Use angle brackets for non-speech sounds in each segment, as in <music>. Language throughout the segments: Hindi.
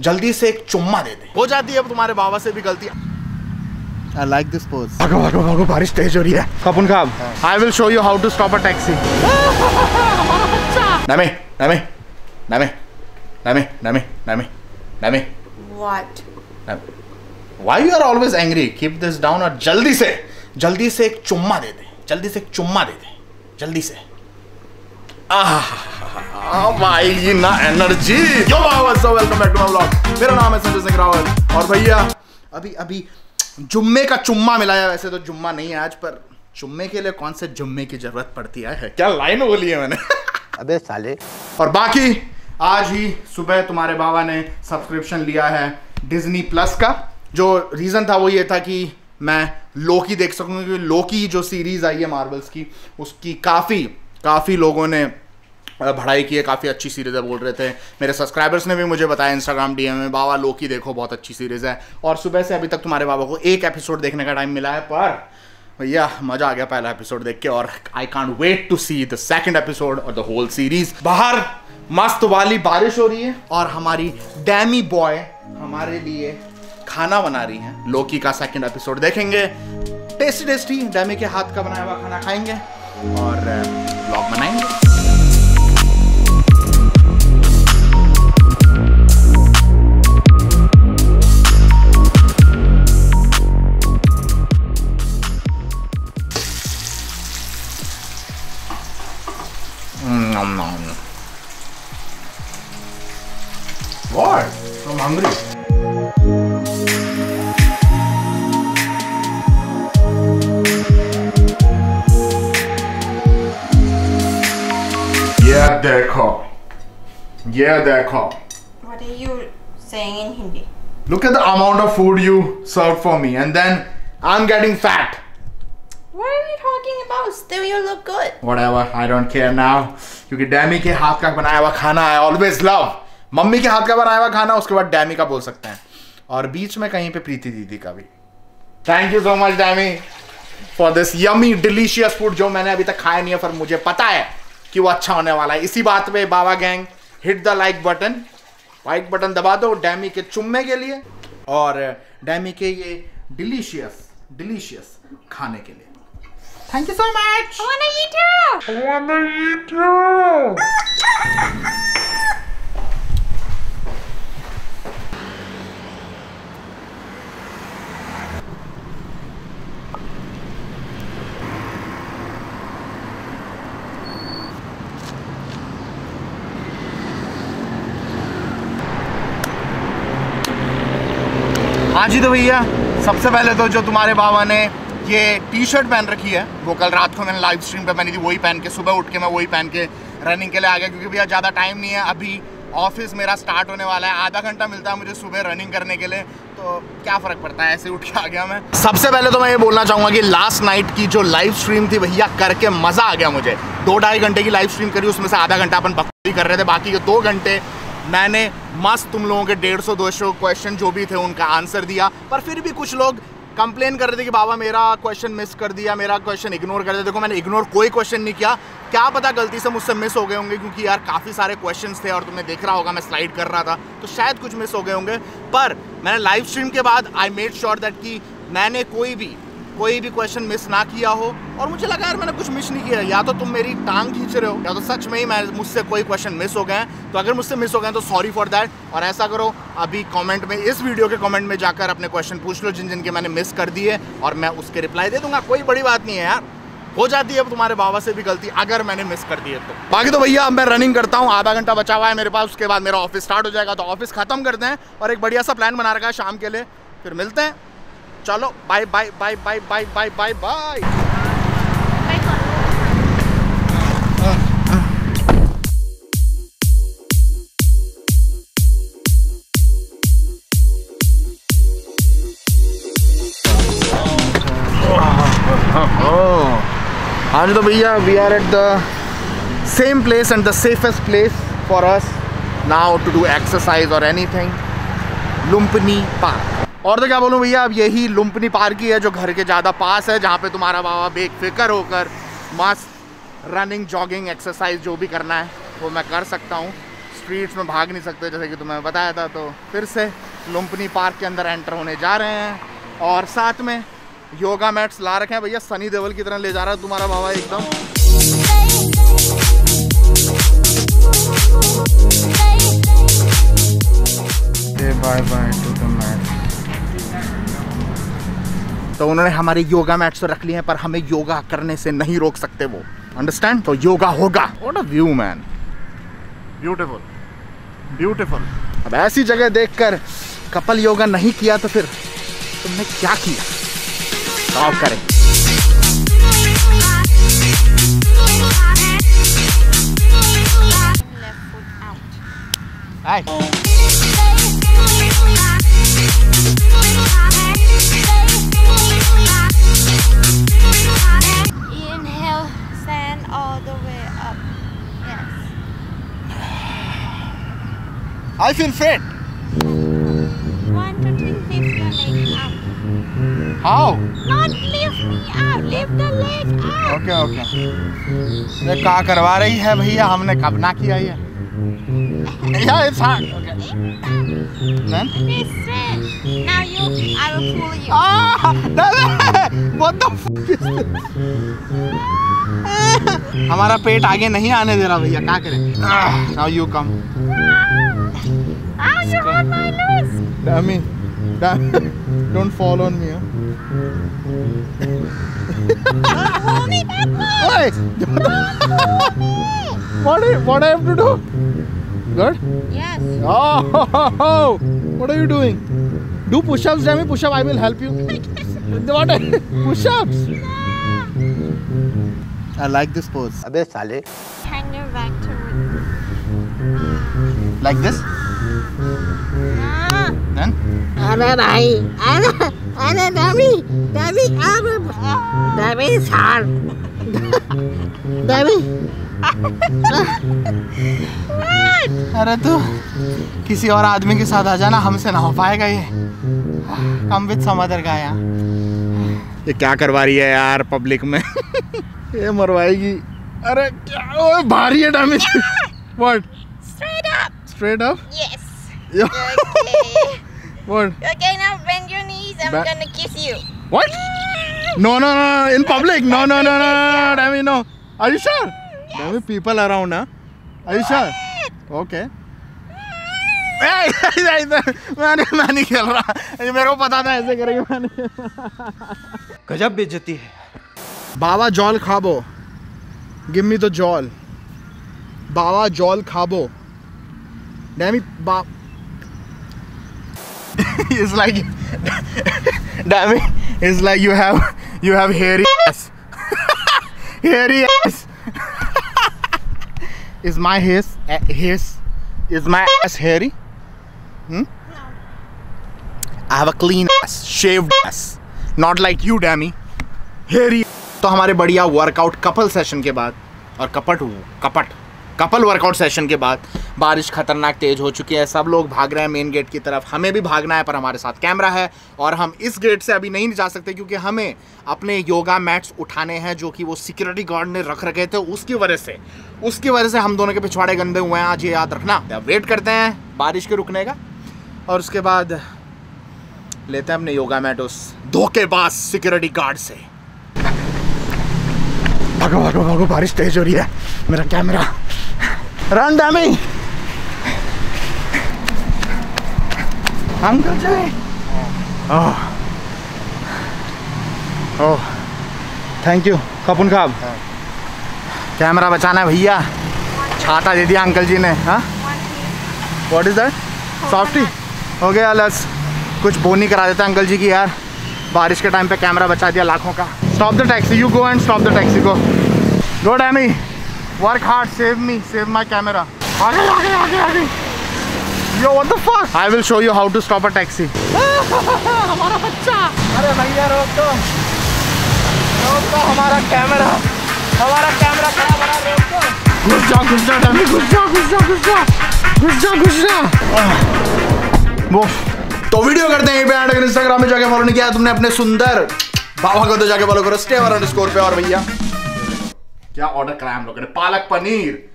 जल्दी से एक चुम्मा दे दे। हो जाती है अब तुम्हारे बाबा से भी गलती। I like this pose. भागो भागो भागो बारिश तेज हो रही है। कपुन खाब I will show you how to stop a taxi नमे नमे नमे नमे नमे नमे नमे। What? Why you are always angry keep this down और जल्दी से जल्दी से एक चुम्मा दे दे जल्दी से एक चुम्मा दे दे जल्दी से। आह। ना energy. Yo so welcome back to my vlog मेरा नाम है संजय सिंह रावत और भैया अभी अभी जुम्मे का चुम्मा मिला है वैसे तो जुम्मा नहीं है आज पर चुम्मे के लिए कौन से जुम्मे की ज़रूरत पड़ती है? क्या लाइन बोली है मैंने? अबे साले। और बाकी आज ही सुबह तुम्हारे बाबा ने सब्सक्रिप्शन लिया है डिज्नी प्लस का। जो रीज़न था वो ये था कि मैं लोकी देख सकूँ क्योंकि लोकी जो सीरीज़ आई है मार्वल्स की उसकी काफ़ी काफ़ी लोगों ने बढ़ाई की है, काफ़ी अच्छी सीरीज़ है, बोल रहे थे। मेरे सब्सक्राइबर्स ने भी मुझे बताया इंस्टाग्राम डीएम में, बाबा लोकी देखो, बहुत अच्छी सीरीज़ है। और सुबह से अभी तक तुम्हारे बाबा को एक एपिसोड देखने का टाइम मिला है, पर भैया, मज़ा आ गया पहला एपिसोड देख के, और I can't wait to see the second episode और द होल सीरीज़ बाहर मस्त वाली बारिश हो रही है, और हमारी डैमी बॉय हमारे लिए खाना बना रही है। लोकी का सेकेंड एपिसोड देखेंगे। टेस्टी टेस्टी डैमी के हाथ का बनाया हुआ खाना खाएँगे, और ब्लॉग बनाएँगे। Mm, nom, nom. What? I'm hungry. Yeah, that. Yeah, that. What are you saying in Hindi? Look at the amount of food you served for me and then I'm getting fat. What are you talking about? Still, you look good. whatever I don't care now. क्योंकि डैमी के हाथ का बनाया हुआ खाना है ऑलवेज लव मम्मी के हाथ का बनाया हुआ खाना उसके बाद डैमी का बोल सकते हैं। और बीच में कहीं पे प्रीति दीदी का भी। Thank you so much Dami for this yummy delicious food जो मैंने अभी तक खाया नहीं है पर मुझे पता है कि वो अच्छा होने वाला है। इसी बात पे बाबा gang hit the like button like button दबा दो डैमी के चुम्मे के लिए और डैमी के ये डिलीशियस डिलीशियस खाने के लिए। Thank you so much I wanna eat too. हाँ जी तो भैया सबसे पहले तो जो तुम्हारे बाबा ने ये टी शर्ट पहन रखी है। वो कल रात को मैंने लाइव स्ट्रीम पे पहनी थी, वही पहन के सुबह उठ के मैं वही पहन के रनिंग के लिए आ गया, क्योंकि भैया ज़्यादा टाइम नहीं है। अभी ऑफ़िस मेरा स्टार्ट होने वाला है। आधा घंटा मिलता है मुझे सुबह रनिंग करने के लिए। तो क्या फ़र्क पड़ता है? ऐसे उठ के आ गया मैं। सबसे पहले तो मैं ये बोलना चाहूँगा कि लास्ट नाइट की जो लाइव स्ट्रीम थी भैया, करके मज़ा आ गया मुझे। दो ढाई घंटे की लाइव स्ट्रीम करी, उसमें से आधा घंटा अपन बकरी कर रहे थे। बाकी के दो घंटे मैंने मस्त तुम लोगों के डेढ़ सौ, दो सौ क्वेश्चन जो भी थे उनका आंसर दिया। पर फिर भी कुछ लोग कंप्लेन कर रहे थे कि बाबा मेरा क्वेश्चन मिस कर दिया, मेरा क्वेश्चन इग्नोर कर दिया। देखो, मैंने इग्नोर कोई क्वेश्चन नहीं किया। क्या पता गलती से मुझसे मिस हो गए होंगे, क्योंकि यार काफ़ी सारे क्वेश्चंस थे और तुमने देख रहा होगा, मैं स्लाइड कर रहा था तो शायद कुछ मिस हो गए होंगे। पर मैंने लाइव स्ट्रीम के बाद आई मेड श्योर दैट कि मैंने कोई भी कोई भी क्वेश्चन मिस ना किया हो। और मुझे लगा यार मैंने कुछ मिस नहीं किया। या तो तुम मेरी टांग खींच रहे हो, या तो सच में ही मैं मुझसे कोई क्वेश्चन मिस हो गए हैं। तो अगर मुझसे मिस हो गए तो सॉरी फॉर दैट और ऐसा करो, अभी कमेंट में, इस वीडियो के कमेंट में जाकर अपने क्वेश्चन पूछ लो जिन जिन के मैंने मिस कर दिए और मैं उसके रिप्लाई दे दूँगा। कोई बड़ी बात नहीं है यार। हो जाती है तुम्हारे बाबा से भी गलती, अगर मैंने मिस कर दी है तो। बाकी तो भैया, अब मैं रनिंग करता हूँ। आधा घंटा बचा हुआ है मेरे पास, उसके बाद मेरा ऑफ़िस स्टार्ट हो जाएगा। तो ऑफ़िस खत्म करते हैं और एक बढ़िया सा प्लान बना रखा है शाम के लिए। फिर मिलते हैं। चलो bye bye bye bye bye bye bye bye आज तो भैया we are at the same place and the safest place for us now to do exercise और एनीथिंग लुम्पनी पार्क और तो क्या बोलूँ भैया अब यही लुम्पनी पार्क ही है जो घर के ज़्यादा पास है जहाँ पे तुम्हारा बाबा बेफिक्र होकर मस्त रनिंग जॉगिंग एक्सरसाइज जो भी करना है वो मैं कर सकता हूँ स्ट्रीट्स में भाग नहीं सकते जैसे कि तुम्हें बताया था तो फिर से लुम्पनी पार्क के अंदर एंटर होने जा रहे हैं और साथ में योगा मैट्स ला रखे हैं भैया सनी देवल की तरह ले जा रहा है तुम्हारा बाबा एकदम बाय बाय तो उन्होंने हमारे योगा मैट्स तो रख लिए हैं, पर हमें योगा करने से नहीं रोक सकते वो। अंडरस्टैंड तो योगा होगा। What a view man beautiful beautiful अब ऐसी जगह देखकर कपल योगा नहीं किया तो फिर तुमने क्या किया? आप करें. I feel fit. One, two, three, lift your leg up. How? Not lift me up, lift the leg up. Okay okay ये का करवा रही है भैया हमने कब ना किया ये Yeah, it's hard. Okay. Then? Now you, I will pull you. Ah! What the fuck is this? हमारा पेट आगे नहीं आने दे रहा भैया क्या करें now you come Dami, <laughs> don't fall on me. Huh? Hold me Oi! what, I, what I have to do? Good? Yes. Oh, ho, ho, ho. what are you doing? Do push ups, Dami. Push up, I will help you. <laughs> what? <laughs> push ups? No. I like this pose. Hang your back towards. Like this? अरे भाई अरे अरे डमी डमी अरे डमी सार डमी अरे तू किसी और आदमी के साथ आ जाना हमसे ना हो पाएगा ये। कम विद सम अदर का यार ये क्या करवा रही है यार पब्लिक में? <laughs> ये मरवाएगी। अरे क्या ओए भारी है damage what <laughs> Straight up. Straight up Yes. Okay. What okay, now bend your knees. I'm Ba- gonna kiss you. What? No, no, no, in public. No, no, no, no, no, no, Demi, no. Are you sure? Demi, people around, huh? Are you sure? Okay. Hey, मैं नहीं खेल रहा ये मेरे को पता था ऐसे करेंगे मैंने गजब बेइज्जती है बाबा जॉल खाबो गिव मी द जॉल बाबा जॉल खाबो डैमी बा <laughs> it's like <laughs> damn it it's like you have you have hairy ass <laughs> hairy ass is my his his is my ass hairy hmm I have a clean ass shaved ass not like you dammy hairy तो हमारे बढ़िया वर्कआउट कपल सेशन के बाद और कपट कपट कपल वर्कआउट सेशन के बाद बारिश खतरनाक तेज हो चुकी है। सब लोग भाग रहे हैं मेन गेट की तरफ़। हमें भी भागना है, पर हमारे साथ कैमरा है और हम इस गेट से अभी नहीं जा सकते क्योंकि हमें अपने योगा मैट्स उठाने हैं जो कि वो सिक्योरिटी गार्ड ने रख रखे थे। उसकी वजह से, उसकी वजह से हम दोनों के पिछवाड़े गंदे हुए हैं। आज ये याद रखना। वेट करते हैं बारिश के रुकने का और उसके बाद लेते हैं अपने योगा मैट उस धोखेबाज सिक्योरिटी गार्ड से। भागो भागो भागो बारिश तेज हो रही है। मेरा कैमरा। रन डैमी। अंकल जय ओह। ओह। थैंक यू कपुन खाब कैमरा बचाना है भैया। छाता दे दिया अंकल जी ने हाँ? व्हाट इज़ दैट सॉफ्टी हो गया लस। कुछ बोनी करा देता अंकल जी की यार। बारिश के टाइम पे कैमरा बचा दिया लाखों का। Stop the taxi you go and stop the taxi go go Dammy. Work hard save me save my camera आगे आगे आगे आगे yo what the fuck I will show you how to stop a taxi हमारा बच्चा। अरे भैया रोक दो। रोक दो हमारा कैमरा हमारा कैमरा खड़ा बना रोक दो। घुस जा घुस जा डैमी घुस जा घुस जा घुस जा। घुस जा घुस जा। वो। तो वीडियो करते हैं पे अगर इंस्टाग्राम में जाके फॉलो नहीं किया तुमने अपने सुंदर बाबा को तो जाके फॉलो करो स्टे और स्कोर पे और भैया। क्या ऑर्डर कराया हम लोगों ने? Palak paneer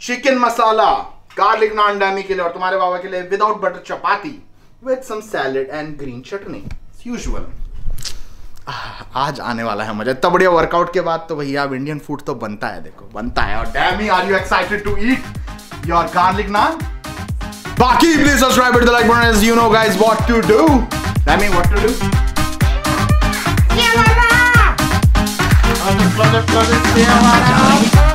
chicken masala garlic naan Dammy के लिए और तुम्हारे बाबा के लिए without butter chapati with some salad and green chutney usual आज आने वाला है मज़ा। इतना बढ़िया वर्कआउट के बाद तो भैया अब इंडियन फ़ूड तो बनता है, देखो, बनता है। और Dammy are you excited to eat your garlic naan बाकी please subscribe the like button as you know guys what to do Dammy what to do I'm mother, still I don't.